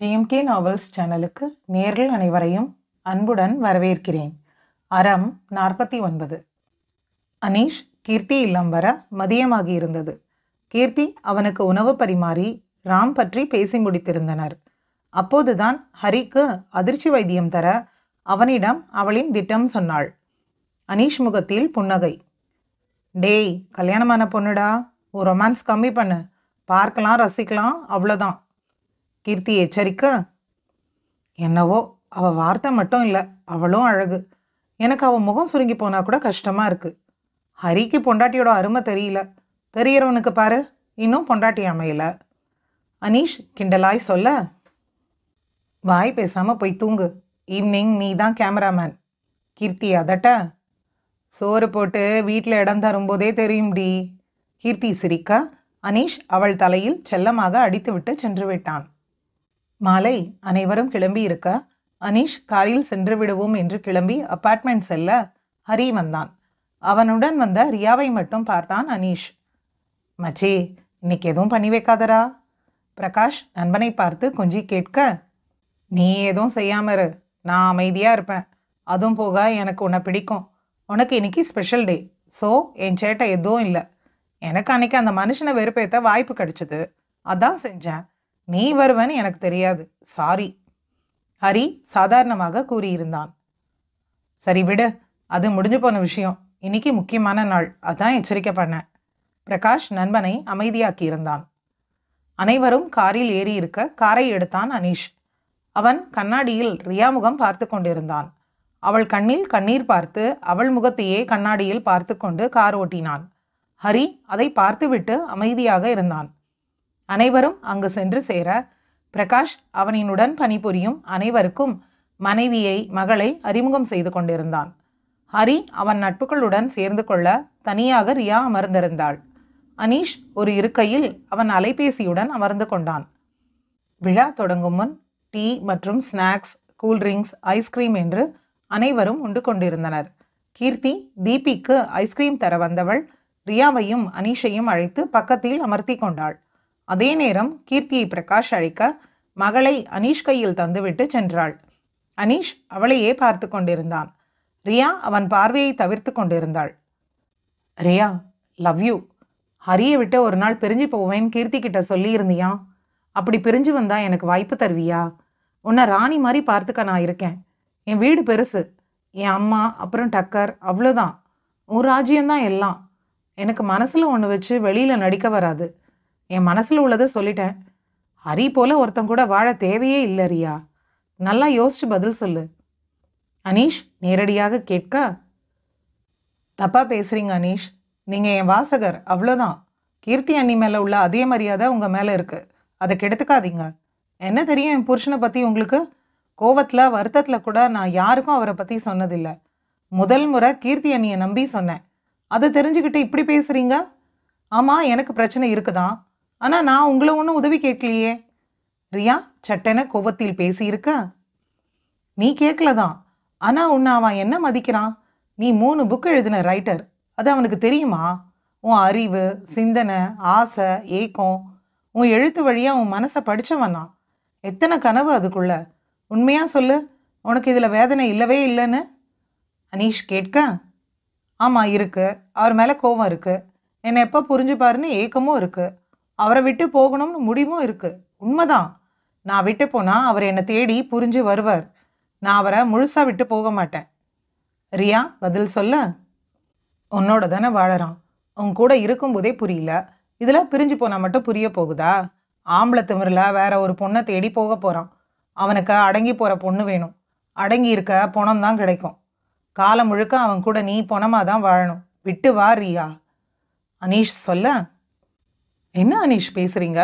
GMK novels சேனலுக்கு நேர்கள் அனைவரையும் அன்புடன் வரவேற்கிறேன். அறம் நாற்பத்தி ஒன்பது. அனீஷ் கீர்த்தி இல்லம் வர மதியமாகி இருந்தது. கீர்த்தி அவனுக்கு உணவு பரிமாறி ராம் பற்றி பேசி முடித்திருந்தனர். அப்போதுதான் ஹரிக்கு அதிர்ச்சி வைத்தியம் தர அவனிடம் அவளின் திட்டம் சொன்னாள். அனீஷ் முகத்தில் புன்னகை. டேய் கல்யாணமான பொண்ணுடா ஒரு ரொமான்ஸ் கம்மி பண்ணு. பார்க்கலாம் ரசிக்கலாம் அவ்வளோதான் கீர்த்தி எச்சரிக்க? என்னவோ அவள் வார்த்தை மட்டும் இல்லை அவளும் அழகு. எனக்கு அவள் முகம் சுருங்கி போனால் கூட கஷ்டமாக இருக்குது ஹரிக்கு பொண்டாட்டியோட அருமை தெரியல. தெரியறவனுக்கு பாரு இன்னும் பொண்டாட்டி அமையல. அனீஷ் கிண்டலாய் சொல்ல வாய் பேசாமல் போய் தூங்கு. ஈவினிங் நீ தான் கேமராமேன். கீர்த்தி அதட்ட சோறு போட்டு வீட்டில் இடம் தரும்போதே தெரியும்டி. கீர்த்தி சிரிக்க. அனீஷ் அவள் தலையில் செல்லமாக அடித்துவிட்டு சென்று விட்டான். மாலை அனைவரும் கிளம்பி இருக்க அனீஷ் காரில் சென்று விடுவோம் என்று கிளம்பி அப்பார்ட்மெண்ட் செல்ல ஹரி வந்தான். அவனுடன் வந்த ரியாவை மட்டும் பார்த்தான் அனீஷ். மச்சி இன்னைக்கு எதுவும் பண்ணி வைக்காதரா பிரகாஷ் நண்பனை பார்த்து கொஞ்சி கேட்க நீ எதுவும் செய்யாம இரு. நான் அமைதியாக இருப்பேன். அதுவும் போக எனக்கு உன்னை பிடிக்கும். உனக்கு இன்னைக்கு ஸ்பெஷல் டே ஸோ என் சேட்டை எதுவும் இல்லை. எனக்கு அன்னைக்கு அந்த மனுஷனை வெறுப்பேற்ற வாய்ப்பு கிடைச்சது. அதான் செஞ்சேன். நீ வருவன் எனக்கு தெரியாது. சாரி ஹரி சாதாரணமாக கூறியிருந்தான். சரி விடு. அது முடிஞ்சு போன விஷயம். இன்னைக்கு முக்கியமான நாள். அதான் எச்சரிக்கை பண்ணேன் பிரகாஷ் நண்பனை அமைதியாக்கி இருந்தான் அனைவரும் காரில் ஏறி இருக்க காரை எடுத்தான் அனீஷ். அவன் கண்ணாடியில் ரியா முகம் பார்த்து கொண்டிருந்தான். அவள் கண்ணில் கண்ணீர் பார்த்து அவள் முகத்தையே கண்ணாடியில் பார்த்து கொண்டு கார் ஓட்டினான். ஹரி அதை பார்த்துவிட்டு அமைதியாக இருந்தான். அனைவரும் அங்கு சென்று சேர பிரகாஷ் அவனினுடன் பணிபுரியும் அனைவருக்கும் மனைவியை மகளை அறிமுகம் செய்து கொண்டிருந்தான். ஹரி அவன் நட்புகளுடன் சேர்ந்து கொள்ள தனியாக ரியா அமர்ந்திருந்தாள். அனீஷ் ஒரு இருக்கையில் அவன் அலைபேசியுடன் அமர்ந்து கொண்டான். விழா தொடங்கும் முன் டீ மற்றும் ஸ்நாக்ஸ் கூல்ட்ரிங்க்ஸ் ஐஸ்கிரீம் என்று அனைவரும் உண்டு கொண்டிருந்தனர். கீர்த்தி தீபிக்கு ஐஸ்கிரீம் தர வந்தவள் ரியாவையும் அனீஷையும் அழைத்து பக்கத்தில் அமர்த்தி கொண்டாள். அதே நேரம் கீர்த்தியை பிரகாஷ் அழைக்க மகளை அனீஷ் கையில் தந்துவிட்டு சென்றாள். அனீஷ் அவளையே பார்த்து கொண்டிருந்தான். ரியா அவன் பார்வையை தவிர்த்து கொண்டிருந்தாள். Riya love you. ஹரியை விட்டு ஒரு நாள் பிரிஞ்சு போவேன் கீர்த்தி கிட்ட சொல்லியிருந்தியா? அப்படி பிரிஞ்சு வந்தா எனக்கு வாய்ப்பு தருவியா? உன்னை ராணி மாதிரி பார்த்துக்க நான் இருக்கேன். என் வீடு பெருசு. என் அம்மா அப்புறம் டக்கர் அவ்வளோதான் உன் ராஜ்யம்தான் எல்லாம். எனக்கு மனசில் ஒன்று வச்சு வெளியில் நடிக்க வராது. என் மனசில் உள்ளதை சொல்லிட்டேன். ஹரி போல ஒருத்தன் கூட வாழ தேவையே இல்லை ரியா. நல்லா யோசிச்சு பதில் சொல்லு. அனீஷ் நேரடியாக கேட்க தப்பாக பேசுகிறீங்க அனீஷ். நீங்கள் என் வாசகர் அவ்வளோதான் கீர்த்தி அண்ணி மேலே உள்ள அதே மரியாதை உங்கள் மேலே இருக்குது அதை கெடுத்துக்காதீங்க. என்ன தெரியும் என் புருஷனை பற்றி உங்களுக்கு? கோவத்தில் வருத்தத்தில் கூட நான் யாருக்கும் அவரை பற்றி சொன்னதில்லை. முதல் முறை கீர்த்தி அண்ணியை நம்பி சொன்னேன். அதை தெரிஞ்சுக்கிட்டு இப்படி பேசுகிறீங்க ஆமாம் எனக்கு பிரச்சனை இருக்குதான். ஆனால் நான் உங்களை ஒன்றும் உதவி கேட்கலையே. ரியா சட்டென கோவத்தில் பேசியிருக்க. நீ கேட்கல தான் ஆனால் உன்னை அவன் என்ன மதிக்கிறான்? நீ மூணு புக் எழுதின ரைட்டர் அது அவனுக்கு தெரியுமா? உன் அறிவு சிந்தனை ஆசை ஏக்கம் உன் எழுத்து வழியாக உன் மனசை படித்தவனா எத்தனை கனவு அதுக்குள்ள? உண்மையாக சொல்லு. உனக்கு இதில் வேதனை இல்லவே இல்லைன்னு. அனீஷ் கேட்க. ஆமாம் இருக்குது அவர் மேலே கோவம் இருக்குது என்னை எப்போ புரிஞ்சுப்பாருன்னு ஏக்கமும் இருக்குது அவரை விட்டு போகணும்னு முடிவும் இருக்குது உண்மைதான். நான் விட்டு போனால் அவர் என்னை தேடி புரிஞ்சு வருவார். நான் அவரை முழுசாக விட்டு போக மாட்டேன். ரியா பதில் சொல்ல? உன்னோட தானே வாழறான். உன் கூட இருக்கும்போதே புரியல. இதில் பிரிஞ்சு போனால் மட்டும் புரிய போகுதா? ஆம்பளை திமிரில் வேற ஒரு பொண்ணை தேடி போக போகிறான் அவனுக்கு அடங்கி போகிற பொண்ணு வேணும். அடங்கி இருக்க பணம் தான் கிடைக்கும். காலம் முழுக்க அவன் கூட நீ பணமாக தான் வாழணும். விட்டு வா ரியா. அனீஷ் சொல்ல? என்ன அனீஷ் பேசுறீங்க?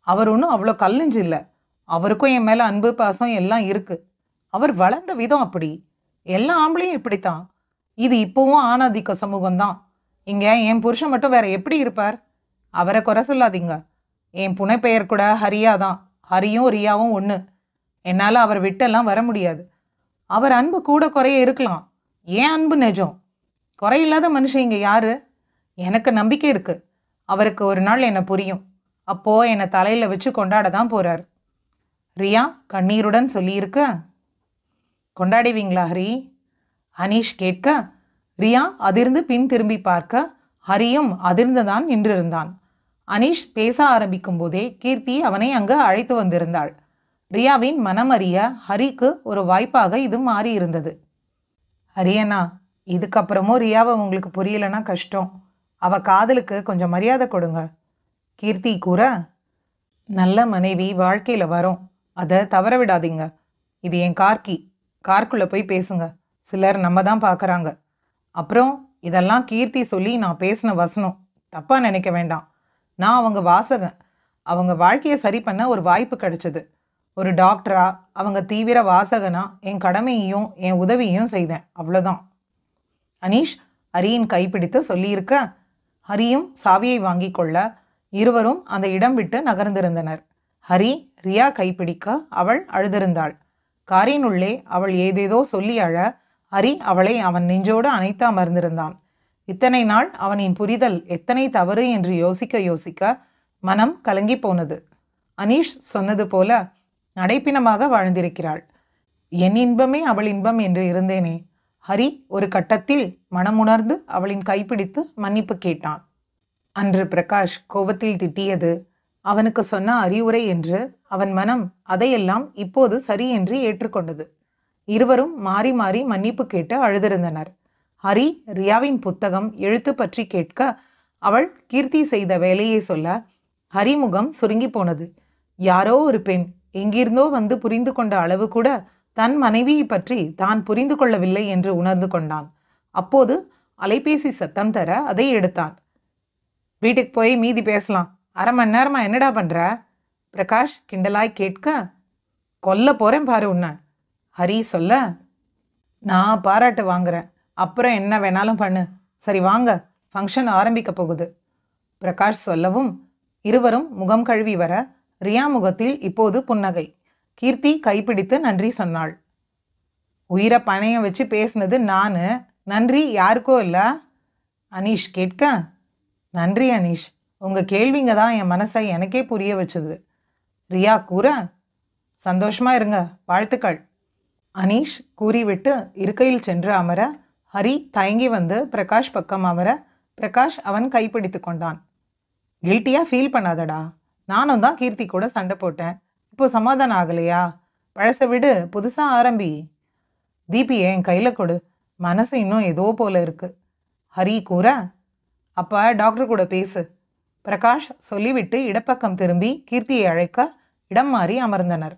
அவர் ஒன்றும் அவ்வளோ கல்லஞ்சு இல்லை. அவருக்கும் என் மேலே அன்பு பாசம் எல்லாம் இருக்கு. அவர் வளர்ந்த விதம் அப்படி. எல்லா ஆம்பளையும் இப்படித்தான். இது இப்போவும் ஆணாதிக்க சமூகம்தான். இங்கே என் புருஷன் மட்டும் வேற எப்படி இருப்பார்? அவரை குறை சொல்லாதீங்க. என் புனைப்பெயர் கூட ஹரியா தான் ஹரியும் ரியாவும் ஒன்று என்னால் அவர் விட்டெல்லாம் வர முடியாது. அவர் அன்பு கூட குறைய இருக்கலாம். ஏன் அன்பு நிஜம்? குறையில்லாத மனுஷன் இங்கே யாரு? எனக்கு நம்பிக்கை இருக்குது அவருக்கு ஒரு நாள் என்னை புரியும். அப்போ என்னை தலையில் வச்சு கொண்டாட தான் போகிறார் ரியா கண்ணீருடன் சொல்லியிருக்க. கொண்டாடுவீங்களா ஹரி? அனீஷ் கேட்க. ரியா அதிர்ந்து பின் திரும்பி பார்க்க. ஹரியும் அதிர்ந்துதான் நின்றிருந்தான். அனீஷ் பேச ஆரம்பிக்கும் போதே கீர்த்தி அவனை அங்கு அழைத்து வந்திருந்தாள். ரியாவின் மனம் அறிய ஹரிக்கு ஒரு வாய்ப்பாக இது மாறி இருந்தது ஹரியண்ணா இதுக்கப்புறமும் ரியாவை உங்களுக்கு புரியலன்னா கஷ்டம். அவ காதலுக்கு கொஞ்சம் மரியாதை கொடுங்க. கீர்த்தி கூற நல்ல மனைவி வாழ்க்கையில் வரும். அதை தவற விடாதீங்க. இது என் கார்கி. கார்க்குள்ளே போய் பேசுங்க. சிலர் நம்ம தான் பார்க்குறாங்க அப்புறம் இதெல்லாம் கீர்த்தி சொல்லி நான் பேசின வசனம். தப்பாக நினைக்க வேண்டாம். நான் அவங்க வாசகன். அவங்க வாழ்க்கையை சரி பண்ண ஒரு வாய்ப்பு கிடைச்சது. ஒரு டாக்டரா அவங்க தீவிர வாசகனா என் கடமையையும் என் உதவியையும் செய்தேன். அவ்வளோதான் அனீஷ் அரியின் கைப்பிடித்து சொல்லியிருக்க ஹரியும் சாவியை வாங்கி கொள்ள இருவரும் அந்த இடம் விட்டு நகர்ந்திருந்தனர். ஹரி ரியா கைப்பிடிக்க அவள் அழுதிருந்தாள். காரினுள்ளே அவள் ஏதேதோ சொல்லி அழ ஹரி அவளை அவன் நெஞ்சோடு அணைத்து அமர்ந்திருந்தான். இத்தனை நாள் அவனின் புரிதல் எத்தனை தவறு என்று யோசிக்க யோசிக்க மனம் கலங்கி போனது. அனீஷ் சொன்னது போல நடைப்பினமாக வாழ்ந்திருக்கிறாள். என் இன்பமே அவள் இன்பம் என்று இருந்தேனே ஹரி ஒரு கட்டத்தில் மனமுணர்ந்து அவளின் கைப்பிடித்து மன்னிப்பு கேட்டான். அன்று பிரகாஷ் கோபத்தில் திட்டியது. அவனுக்கு சொன்ன அறிவுரை என்று அவன் மனம் அதையெல்லாம் இப்போது சரி என்று ஏற்றுக்கொண்டது. இருவரும் மாறி மாறி மன்னிப்பு கேட்டு அழுதிருந்தனர். ஹரி ரியாவின் புத்தகம் எழுத்து பற்றி கேட்க அவள் கீர்த்தி செய்த வேலையை சொல்ல ஹரிமுகம் சுருங்கி போனது. யாரோ ஒரு பெண் எங்கிருந்தோ வந்து புரிந்து கொண்ட அளவு கூட தன் மனைவியை பற்றி தான் புரிந்து கொள்ளவில்லை என்று உணர்ந்து கொண்டான். அப்போது அலைபேசி சத்தம் தர அதை எடுத்தான். வீட்டுக்கு போய் மீதி பேசலாம். அரை மணி நேரமா என்னடா பண்ற? பிரகாஷ் கிண்டலாய் கேட்க கொல்ல போறேன் பாரு உன்னை. ஹரி சொல்ல. நான் பாராட்டு வாங்குறேன். அப்புறம் என்ன வேணாலும் பண்ணு. சரி வாங்க. ஃபங்க்ஷன் ஆரம்பிக்க போகுது. பிரகாஷ் சொல்லவும் இருவரும் முகம் கழுவி வர ரியா முகத்தில் இப்போது புன்னகை. கீர்த்தி கைப்பிடித்து நன்றி சொன்னாள். உயிரை பணையம் வச்சு பேசினது நான். நன்றி யாருக்கோ இல்லை? அனீஷ் கேட்க. நன்றி அனீஷ். உங்கள் கேள்விங்க தான் என் மனசை எனக்கே புரிய வச்சது. ரியா கூற சந்தோஷமாக இருங்க. வாழ்த்துக்கள். அனீஷ் கூறிவிட்டு இருக்கையில் சென்று அமர ஹரி தயங்கி வந்து பிரகாஷ் பக்கம் அமர பிரகாஷ் அவன் கைப்பிடித்து கொண்டான். கில்ட்டியாக ஃபீல் பண்ணாதடா. நானும் தான் கீர்த்தி கூட சண்டை போட்டேன். இப்போ சமாதானம் ஆகலையா? பழசை விடு புதுசாக ஆரம்பி. தீபியை என் கையில் கொடு. மனசு இன்னும் ஏதோ போல இருக்கு. ஹரி கூற. அப்போ டாக்டர் கூட பேசு. பிரகாஷ் சொல்லிவிட்டு இடப்பக்கம் திரும்பி கீர்த்தியை அழைக்க இடம் மாறி அமர்ந்தனர்.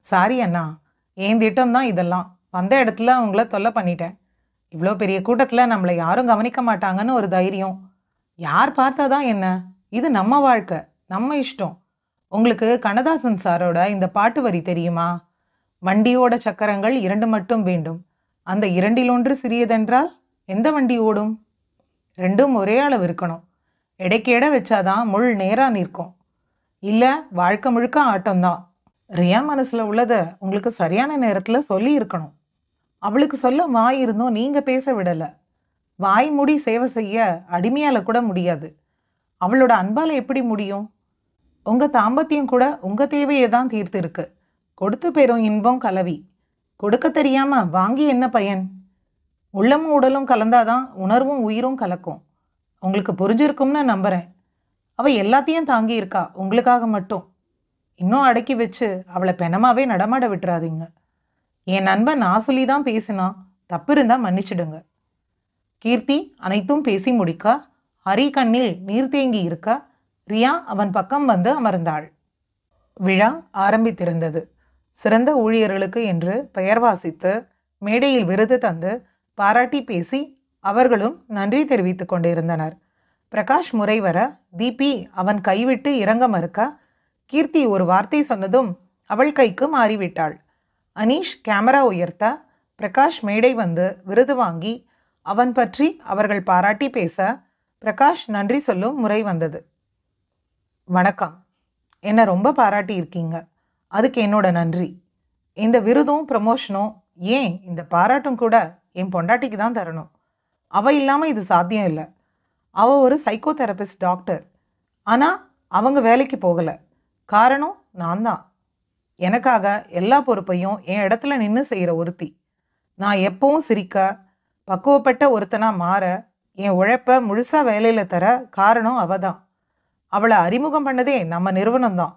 சாரி அண்ணா என் திட்டம் தான் இதெல்லாம்? வந்த இடத்துல உங்களை தொல்லை பண்ணிட்டேன். இவ்வளோ பெரிய கூட்டத்தில் நம்மளை யாரும் கவனிக்க மாட்டாங்கன்னு ஒரு தைரியம். யார் பார்த்தாதான் என்ன? இது நம்ம வாழ்க்கை நம்ம இஷ்டம். உங்களுக்கு கண்ணதாசன் சாரோட இந்த பாட்டு வரி தெரியுமா? வண்டியோட சக்கரங்கள் இரண்டு மட்டும் வேண்டும். அந்த இரண்டில் ஒன்று சிறியதென்றால் எந்த வண்டி ஓடும்? ரெண்டும் ஒரே அளவு இருக்கணும். எடைக்கேட வச்சாதான் முள் நேராக நிற்கும். இல்லை வாழ்க்கை முழுக்க ஆட்டம்தான். ரியா மனசில் உள்ளதை உங்களுக்கு சரியான நேரத்தில் சொல்லி இருக்கணும். அவளுக்கு சொல்ல வாய் இருந்தும் நீங்கள் பேச விடலை. வாய் மூடி சேவை செய்ய அடிமையால் கூட முடியாது. அவளோட அன்பால் எப்படி முடியும்? உங்கள் தாம்பத்தியம் கூட உங்கள் தேவையை தான் தீர்த்திருக்கு. கொடுத்து பெறும் இன்பம் கலவி. கொடுக்க தெரியாமல் வாங்கி என்ன பயன்? உள்ளமும் உடலும் கலந்தாதான் உணர்வும் உயிரும் கலக்கும். உங்களுக்கு புரிஞ்சிருக்கும்னு நம்புகிறேன் அவள் எல்லாத்தையும் தாங்கி இருக்கா உங்களுக்காக மட்டும். இன்னும் அடக்கி வச்சு அவளை பெணமாவே நடமாட விட்டுறாதீங்க. என் நண்பன் நான் சொல்லி தான் பேசினான் தப்பு இருந்தால் மன்னிச்சிடுங்க. கீர்த்தி அனைத்தும் பேசி முடிக்க? ஹரி கண்ணில் நீர் தேங்கி இருக்கா? ரியா அவன் பக்கம் வந்து அமர்ந்தாள். விழா ஆரம்பித்திருந்தது. சிறந்த ஊழியர்களுக்கு என்று பெயர் வாசித்து மேடையில் விருது தந்து பாராட்டி பேசி அவர்களும் நன்றி தெரிவித்துக் கொண்டிருந்தனர். பிரகாஷ் முறை வர தீபி அவன் கைவிட்டு இறங்க மறுக்க கீர்த்தி ஒரு வார்த்தை சொன்னதும் அவள் கைக்கு மாறிவிட்டாள். அனீஷ் கேமரா உயர்த்த பிரகாஷ் மேடை வந்து விருது வாங்கி அவன் பற்றி அவர்கள் பாராட்டி பேச பிரகாஷ் நன்றி சொல்லும் முறை வந்தது. வணக்கம். என்னை ரொம்ப பாராட்டி இருக்கீங்க. அதுக்கு என்னோட நன்றி. இந்த விருதும் ப்ரமோஷனும் ஏன் இந்த பாராட்டும் கூட என் பொண்டாட்டிக்கு தான் தரணும். அவள் இல்லாமல் இது சாத்தியம் இல்லை. அவள் ஒரு சைக்கோ தெரபிஸ்ட் டாக்டர் ஆனால் அவங்க வேலைக்கு போகலை. காரணம் நான் தான். எனக்காக எல்லா பொறுப்பையும் என் இடத்துல நின்று செய்கிற ஒருத்தி. நான் எப்பவும் சிரிக்க பக்குவப்பட்ட ஒருத்தனாக மாற என் உழைப்பை முழுசாக வேலையில் தர காரணம் அவள் தான். அவளை அறிமுகம் பண்ணதே நம்ம நிறுவனம் தான்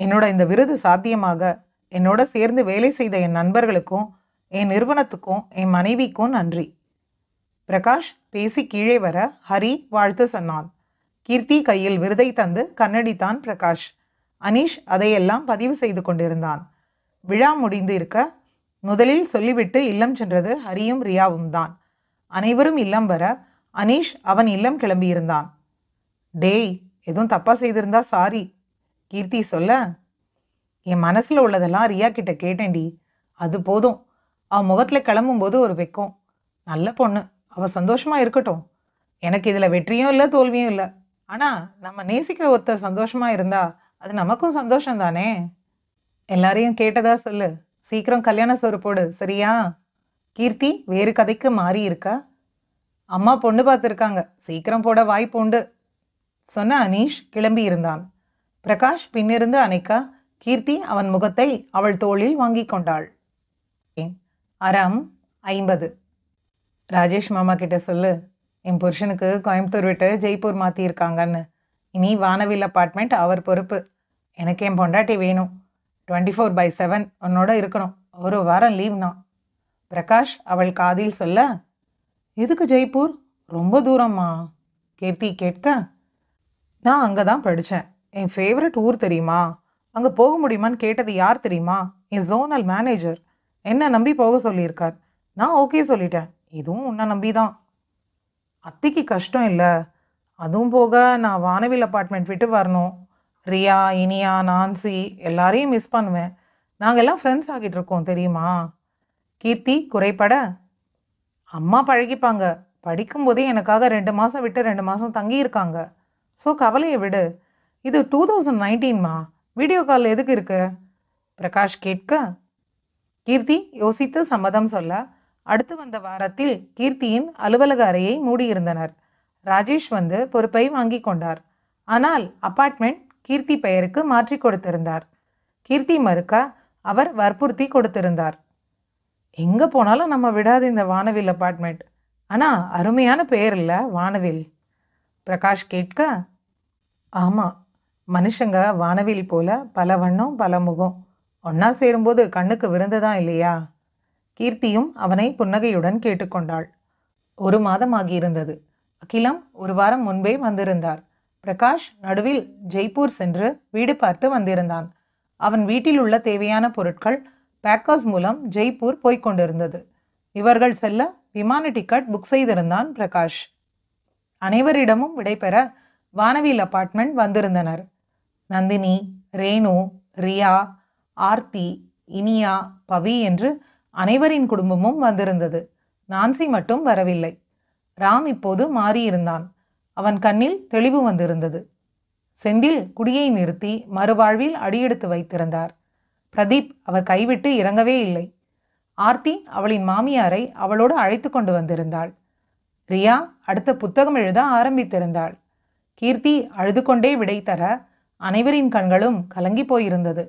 என்னோட இந்த விருது சாத்தியமாக என்னோட சேர்ந்து வேலை செய்த என் நண்பர்களுக்கும் என் நிறுவனத்துக்கும் என் மனைவிக்கும் நன்றி. பிரகாஷ் பேசி கீழே வர ஹரி வாழ்த்து சொன்னான் கீர்த்தி கையில் விருதை தந்து கண்ணடித்தான் பிரகாஷ். அனீஷ் அதையெல்லாம் பதிவு செய்து கொண்டிருந்தான். விழா முடிந்து இருக்க முதலில் சொல்லிவிட்டு இல்லம் சென்றது ஹரியும் ரியாவும் தான் அனைவரும் இல்லம் வர அனீஷ் அவன் இல்லம் கிளம்பியிருந்தான். டேய் எதுவும் தப்பாக செய்திருந்தா சாரி கீர்த்தி சொல்ல என் மனசில் உள்ளதெல்லாம் ரியா கிட்ட கேட்டேன்டி. அது போதும். அவன் முகத்தில் கிளம்பும்போது ஒரு வெக்கம். நல்ல பொண்ணு. அவள் சந்தோஷமாக இருக்கட்டும். எனக்கு இதில் வெற்றியும் இல்லை தோல்வியும் இல்லை. ஆனால் நம்ம நேசிக்கிற ஒருத்தர் சந்தோஷமாக இருந்தா அது நமக்கும் சந்தோஷம் தானே எல்லாரையும் கேட்டதா சொல்லு. சீக்கிரம் கல்யாண சோறு போடு சரியா? கீர்த்தி வேறு கதைக்கு மாறி இருக்கா? அம்மா பொண்ணு பார்த்துருக்காங்க. சீக்கிரம் போட வாய்ப்பு உண்டு. சொன்ன அனீஷ் கிளம்பியிருந்தான் பிரகாஷ் பின்னிருந்து அணைக்க கீர்த்தி அவன் முகத்தை அவள் தோளில் வாங்கி கொண்டாள். அறம் ஐம்பது. ராஜேஷ் மாமா கிட்ட சொல்லு. என் புருஷனுக்கு கோயம்புத்தூர் விட்டு ஜெய்ப்பூர் மாற்றியிருக்காங்கன்னு இனி வானவில் அப்பார்ட்மெண்ட் அவர் பொறுப்பு. எனக்கு என் பொண்டாட்டி வேணும். டுவெண்ட்டி ஃபோர் பை செவன் உன்னோட இருக்கணும். ஒரு வாரம் லீவ்னா பிரகாஷ் அவள் காதில் சொல்ல எதுக்கு ஜெய்ப்பூர்? ரொம்ப தூரம்மா. கீர்த்தி கேட்க நான் அங்கே தான் படித்தேன் என் ஃபேவரட் ஊர் தெரியுமா? அங்கே போக முடியுமான்னு கேட்டது யார் தெரியுமா? என் ஜோனல் மேனேஜர் என்ன நம்பி போக சொல்லியிருக்கார். நான் ஓகே சொல்லிட்டேன். இதுவும் உன்னை நம்பி தான். அத்திக்கு கஷ்டம் இல்லை. அதுவும் போக நான் வானவில் அப்பார்ட்மெண்ட் விட்டு வரணும். ரியா இனியா நான்சி எல்லாரையும் மிஸ் பண்ணுவேன். நாங்கள் எல்லாம் ஃப்ரெண்ட்ஸ் ஆகிட்டு இருக்கோம் தெரியுமா? கீர்த்தி குறைப்பட அம்மா பழகிப்பாங்க. படிக்கும்போதே எனக்காக ரெண்டு மாதம் விட்டு ரெண்டு மாதம் தங்கியிருக்காங்க. ஸோ கவலையை விடு. இது டூ தௌசண்ட் நைன்டீன்மா வீடியோ கால் எதுக்கு இருக்கு? பிரகாஷ் கேட்க. கீர்த்தி யோசித்து சம்மதம் சொல்ல. அடுத்து வந்த வாரத்தில் கீர்த்தியின் அலுவலக அறையை மூடியிருந்தனர். ராஜேஷ் வந்து பொறுப்பை வாங்கி கொண்டார். ஆனால் அப்பார்ட்மெண்ட் கீர்த்தி பெயருக்கு மாற்றி கொடுத்திருந்தார். கீர்த்தி மறுக்க அவர் வற்புறுத்தி கொடுத்திருந்தார். எங்கே போனாலும் நம்ம விடாது இந்த வானவில் அப்பார்ட்மெண்ட். ஆனால் அருமையான பெயர் இல்லை வானவில். பிரகாஷ் கேட்க ஆமாம் மனுஷங்க வானவில் போல பல வண்ணம் பல முகம். ஒன்னா சேரும்போது கண்ணுக்கு விருந்துதான் இல்லையா? கீர்த்தியும் அவனை புன்னகையுடன் கேட்டுக்கொண்டாள். ஒரு மாதம் ஆகியிருந்தது. அகிலம் ஒரு வாரம் முன்பே வந்திருந்தார். பிரகாஷ் நடுவில் ஜெய்ப்பூர் சென்று வீடு பார்த்து வந்திருந்தான். அவன் வீட்டில் உள்ள தேவையான பொருட்கள் பேக்கர்ஸ் மூலம் ஜெய்ப்பூர் போய்க் கொண்டிருந்தது. இவர்கள் செல்ல விமான டிக்கெட் புக் செய்திருந்தான் பிரகாஷ். அனைவரிடமும் விடைபெற வானவில் அபார்ட்மெண்ட் வந்திருந்தனர். நந்தினி ரேணு ரியா ஆர்த்தி இனியா பவி என்று அனைவரின் குடும்பமும் வந்திருந்தது. நான்சி மட்டும் வரவில்லை. ராம் இப்போது மாறியிருந்தான். அவன் கண்ணில் தெளிவு வந்திருந்தது. செந்தில் குடியை நிறுத்தி மறுவாழ்வில் அடியெடுத்து வைத்திருந்தார். பிரதீப் அவர் கைவிட்டு இறங்கவே இல்லை. ஆர்த்தி அவளின் மாமியாரை அவளோடு அழைத்து கொண்டு வந்திருந்தாள். ரியா அடுத்த புத்தகம் எழுத ஆரம்பித்திருந்தாள். கீர்த்தி அழுது கொண்டே விடை தர அனைவரின் கண்களும் கலங்கி போயிருந்தது.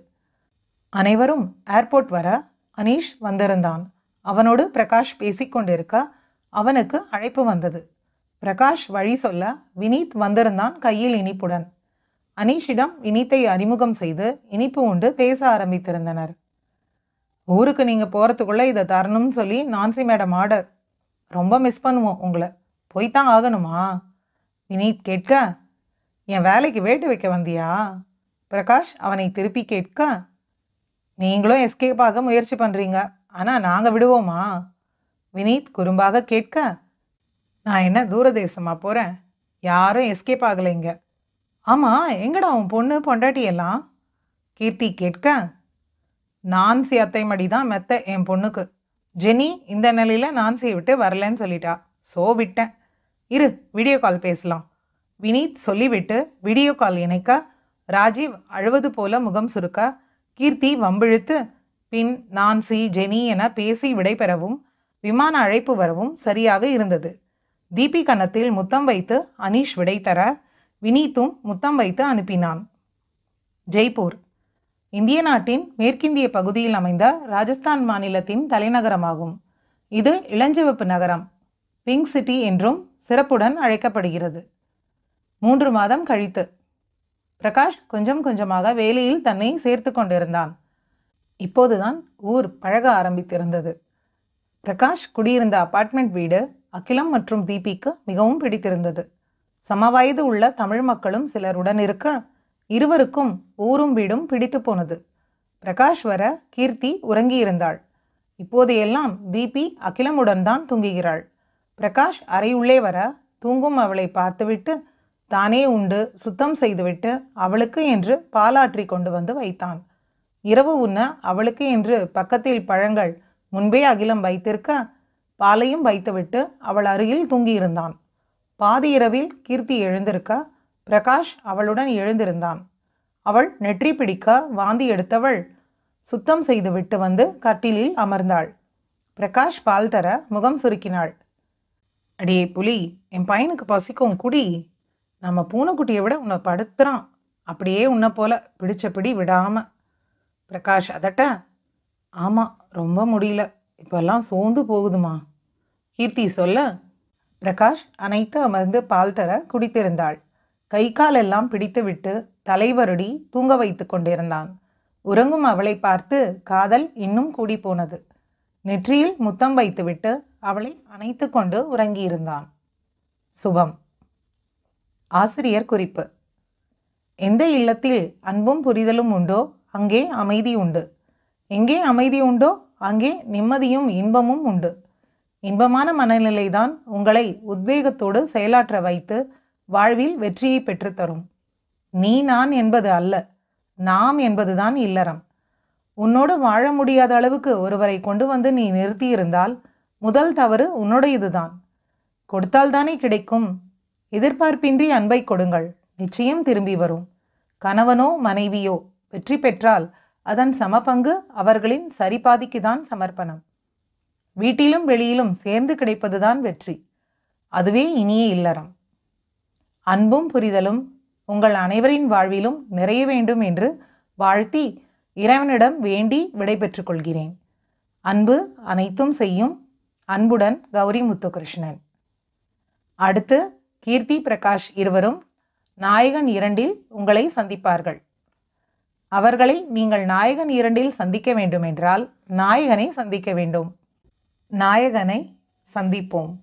அனைவரும் ஏர்போர்ட் வர அனீஷ் வந்திருந்தான். அவனோடு பிரகாஷ் பேசிக்கொண்டிருக்க அவனுக்கு அழைப்பு வந்தது. பிரகாஷ் வழி சொல்ல வினீத் வந்திருந்தான் கையில் இனிப்புடன். அனீஷிடம் வினீத்தை அறிமுகம் செய்து இனிப்பு உண்டு பேச ஆரம்பித்திருந்தனர். ஊருக்கு நீங்கள் போகிறதுக்குள்ளே இதை தரணும்னு சொல்லி நான்சி மேடம் ஆர்டர் ரொம்ப மிஸ் பண்ணுவோம் உங்களை. போய்த்தான் ஆகணுமா? வினீத் கேட்க. என் வேலைக்கு வேட்டு வைக்க வந்தியா? பிரகாஷ் அவனை திருப்பி கேட்க. நீங்களும் எஸ்கேப் ஆக முயற்சி பண்ணுறீங்க ஆனால் நாங்கள் விடுவோமா? வினீத் குறும்பாக கேட்க. நான் என்ன தூரதேசமாக போகிறேன் யாரும் எஸ்கேப் ஆகலைங்க. ஆமாம் எங்கடா உன் பொண்ணு பொண்டாட்டி எல்லாம்? கீர்த்தி கேட்க. நான்சி அத்தை மடி தான் மெத்த என் பொண்ணுக்கு. ஜெனி இந்த நிலையில் நான்சியை விட்டு வரலன்னு சொல்லிட்டா. ஸோ விட்டேன். இரு வீடியோ கால் பேசலாம். வினீத் சொல்லிவிட்டு வீடியோ கால் இணைக்க ராஜீவ் அழுவது போல முகம் சுருக்க கீர்த்தி வம்பிழுத்து பின் நான்சி ஜெனி என பேசி விடைபெறவும் விமான அழைப்பு வரவும் சரியாக இருந்தது. தீபி கன்னத்தில் முத்தம் வைத்து அனீஷ் விடை தர வினீத்தும் முத்தம் வைத்து அனுப்பினான். ஜெய்ப்பூர். இந்திய நாட்டின் மேற்கிந்திய பகுதியில் அமைந்த ராஜஸ்தான் மாநிலத்தின் தலைநகரமாகும். இது இளஞ்சிவப்பு நகரம் பிங்க் சிட்டி என்றும் சிறப்புடன் அழைக்கப்படுகிறது. மூன்று மாதம் கழித்து. பிரகாஷ் கொஞ்சம் கொஞ்சமாக வேலையில் தன்னை சேர்த்து கொண்டிருந்தான். இப்போதுதான் ஊர் பழக ஆரம்பித்திருந்தது. பிரகாஷ் குடியிருந்த அபார்ட்மெண்ட் வீடு அகிலம் மற்றும் தீபிக்கு மிகவும் பிடித்திருந்தது. சமவயது உள்ள தமிழ் மக்களும் சிலருடன் இருக்க இருவருக்கும் ஊரும் வீடும் பிடித்து போனது. பிரகாஷ் வர கீர்த்தி உறங்கியிருந்தாள். இப்போதையெல்லாம் தீபி அகிலமுடன் தான் தூங்குகிறாள். பிரகாஷ் அறையுள்ளே வர தூங்கும் அவளை பார்த்துவிட்டு தானே உண்டு சுத்தம் செய்துவிட்டு அவளுக்கு என்று பாலாற்றி கொண்டு வந்து வைத்தான். இரவு உண்ண அவளுக்கு என்று பக்கத்தில் பழங்கள் முன்பே அகிலம் வைத்திருக்க பாலையும் வைத்துவிட்டு அவள் அருகில் தூங்கியிருந்தான். பாதி இரவில் கீர்த்தி எழுந்திருக்க பிரகாஷ் அவளுடன் எழுந்திருந்தான். அவள் நெற்றி பிடிக்க வாந்தி எடுத்தவள் சுத்தம் செய்து விட்டு வந்து கட்டிலில் அமர்ந்தாள். பிரகாஷ் பால் தர முகம் சுருக்கினாள். அடியே புலி என் பையனுக்கு பசிக்கும் குடி. நம்ம பூனைக்குட்டியை விட உன்னை படுத்துறான். அப்படியே உன்னை போல பிடிச்ச பிடி விடாம. பிரகாஷ் அதட்ட. ஆமாம் ரொம்ப முடியல. இப்போல்லாம் சோர்ந்து போகுதுமா. கீர்த்தி சொல்ல. பிரகாஷ் அனைத்து அமர்ந்து பால் தர குடித்திருந்தாள். கை காலெல்லாம் பிடித்துவிட்டு தலைவருடி தூங்க வைத்து கொண்டிருந்தான். உறங்கும் அவளை பார்த்து காதல் இன்னும் கூடி போனது நெற்றியில் முத்தம் வைத்துவிட்டு அவளை அணைத்து கொண்டு உறங்கியிருந்தான். சுபம். ஆசிரியர் குறிப்பு. எந்த இல்லத்தில் அன்பும் புரிதலும் உண்டோ அங்கே அமைதி உண்டு. எங்கே அமைதி உண்டோ அங்கே நிம்மதியும் இன்பமும் உண்டு. இன்பமான மனநிலைதான் உங்களை உத்வேகத்தோடு செயலாற்ற வைத்து வாழ்வில் வெற்றியை பெற்றுத்தரும் நீ நான் என்பது அல்ல நாம் என்பதுதான் இல்லறம். உன்னோடு வாழ முடியாத அளவுக்கு ஒருவரை கொண்டு வந்து நீ நிறுத்தியிருந்தால் முதல் தவறு உன்னுடையதுதான். கொடுத்தால்தானே கிடைக்கும். எதிர்பார்ப்பின்றி அன்பை கொடுங்கள் நிச்சயம் திரும்பி வரும். கணவனோ மனைவியோ வெற்றி பெற்றால் அதன் சமபங்கு அவர்களின் சரிபாதிக்குதான் சமர்ப்பணம். வீட்டிலும் வெளியிலும் சேர்ந்து கிடைப்பதுதான் வெற்றி. அதுவே இனிய இல்லறம். அன்பும் புரிதலும் உங்கள் அனைவரின் வாழ்விலும் நிறைய வேண்டும் என்று வாழ்த்தி இறைவனிடம் வேண்டி விடைபெற்றுக் கொள்கிறேன். அன்பு அனைத்தும் செய்யும் அன்புடன் கௌரி முத்துகிருஷ்ணன். அடுத்து கீர்த்தி பிரகாஷ் இருவரும் நாயகன் இரண்டில் உங்களை சந்திப்பார்கள். அவர்களை நீங்கள் நாயகன் இரண்டில் சந்திக்க வேண்டுமென்றால் நாயகனை சந்திக்க வேண்டும். நாயகனை சந்திப்போம்.